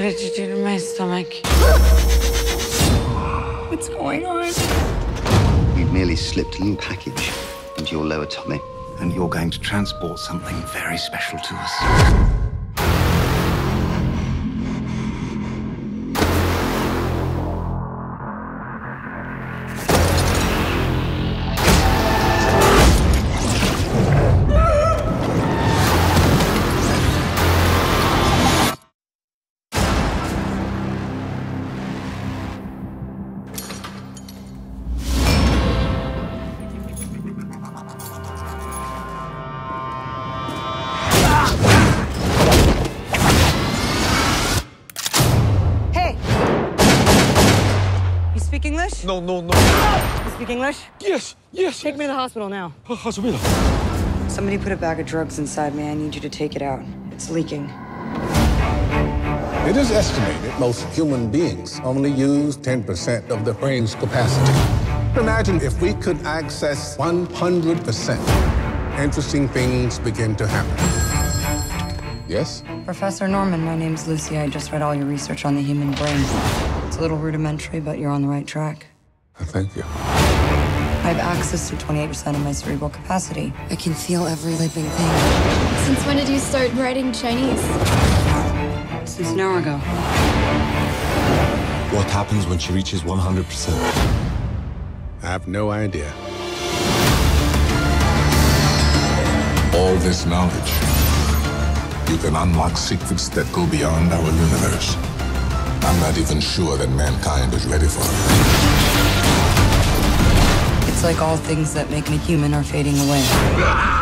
What did you do to my stomach? What's going on? We've merely slipped a new package into your lower tummy, and you're going to transport something very special to us. You speak English? No, no, no. You speak English? Yes, yes. Take me to the hospital now. Hasubila. Somebody put a bag of drugs inside me. I need you to take it out. It's leaking. It is estimated most human beings only use 10% of their brain's capacity. Imagine if we could access 100%. Interesting things begin to happen. Yes? Professor Norman, my name's Lucy. I just read all your research on the human brain. It's a little rudimentary, but you're on the right track. Thank you. I have access to 28% of my cerebral capacity. I can feel every living thing. Since when did you start writing Chinese? Since an hour ago. What happens when she reaches 100%? I have no idea. All this knowledge, you can unlock secrets that go beyond our universe. Not even sure that mankind is ready for it. It's like all things that make me human are fading away.